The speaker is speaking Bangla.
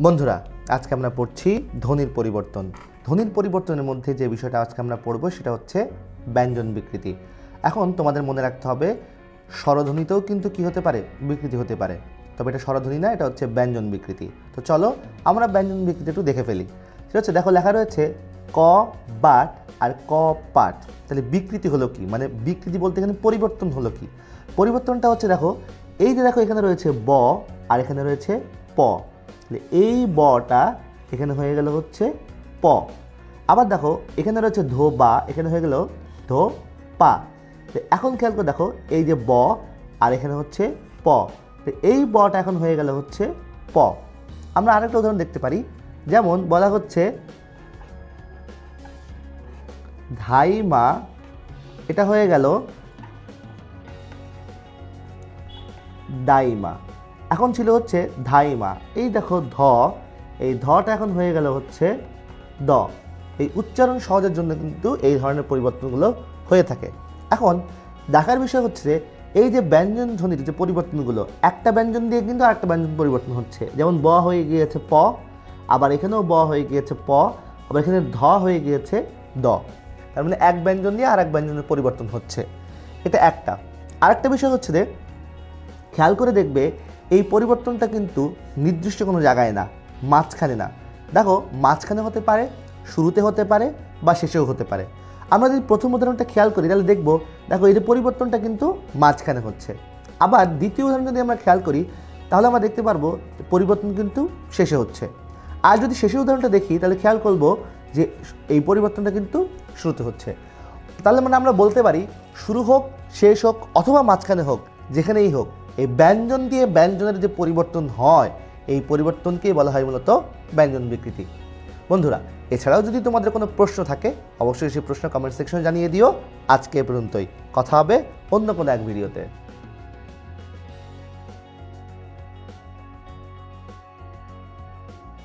বন্ধুরা, আজকে আমরা পড়ছি ধ্বনির পরিবর্তন। ধ্বনির পরিবর্তনের মধ্যে যে বিষয়টা আজকে আমরা পড়ব সেটা হচ্ছে ব্যঞ্জন বিকৃতি। এখন তোমাদের মনে রাখতে হবে, স্বরধ্বনিতেও কিন্তু কি হতে পারে? বিকৃতি হতে পারে। তবে এটা স্বরধ্বনি না, এটা হচ্ছে ব্যঞ্জন বিকৃতি। তো চলো, আমরা ব্যঞ্জন বিকৃতি একটু দেখে ফেলি। সেটা হচ্ছে, দেখো, লেখা রয়েছে ক, বাট আর ক, পাট। তাহলে বিকৃতি হলো কি? মানে বিকৃতি বলতে এখানে পরিবর্তন হলো কি? পরিবর্তনটা হচ্ছে, দেখো, এই যে দেখো, এখানে রয়েছে ব আর এখানে রয়েছে প। এই বটা এখানে হয়ে গেল হচ্ছে প। আবার দেখো, এখানে রয়েছে ধো বা এখানে হয়ে গেল ধো পা তো এখন খেয়াল করে দেখো, এই যে ব আর এখানে হচ্ছে প। তো এই বটা এখন হয়ে গেল হচ্ছে প। আমরা আরেকটা উদাহরণ দেখতে পারি। যেমন বলা হচ্ছে, ধাইমা, এটা হয়ে গেল দাইমা। এখন ছিল হচ্ছে ধাইমা। এই দেখো ধ, এই ধটা এখন হয়ে গেল হচ্ছে দ। এই উচ্চারণ সহজের জন্য কিন্তু এই ধরনের পরিবর্তনগুলো হয়ে থাকে। এখন দেখার বিষয় হচ্ছে এই যে ব্যঞ্জন ধ্বনির যে পরিবর্তনগুলো, একটা ব্যঞ্জন দিয়ে কিন্তু আরেকটা ব্যঞ্জন পরিবর্তন হচ্ছে। যেমন ব হয়ে গিয়েছে প, আবার এখানেও ব হয়ে গিয়েছে প, আবার এখানে ধ হয়ে গিয়েছে দ। তার মানে এক ব্যঞ্জন দিয়ে আর এক ব্যঞ্জনের পরিবর্তন হচ্ছে। এটা একটা। আরেকটা বিষয় হচ্ছে যে, খেয়াল করে দেখবে এই পরিবর্তনটা কিন্তু নির্দিষ্ট কোনো জায়গায় না, মাঝখানে না। দেখো, মাঝখানে হতে পারে, শুরুতে হতে পারে বা শেষেও হতে পারে। আমরা যদি প্রথম উদাহরণটা খেয়াল করি, তাহলে দেখব, দেখো যে পরিবর্তনটা কিন্তু মাঝখানে হচ্ছে। আবার দ্বিতীয় উদাহরণ যদি আমরা খেয়াল করি, তাহলে আমরা দেখতে পারব পরিবর্তন কিন্তু শেষে হচ্ছে। আর যদি শেষের উদাহরণটা দেখি, তাহলে খেয়াল করব যে এই পরিবর্তনটা কিন্তু শুরুতে হচ্ছে। তাহলে মানে আমরা বলতে পারি, শুরু হোক, শেষ হোক, অথবা মাঝখানে হোক, যেখানেই হোক এই ব্যঞ্জন দিয়ে ব্যঞ্জনের যে পরিবর্তন হয়, এই পরিবর্তনকেই বলা হয় মূলত ব্যঞ্জন বিকৃতি। বন্ধুরা, এছাড়াও যদি তোমাদের কোনো প্রশ্ন থাকে, অবশ্যই সেই প্রশ্ন কমেন্ট সেকশনে জানিয়ে দিও। আজকে এ পর্যন্তই। কথা হবে অন্য কোনো এক ভিডিওতে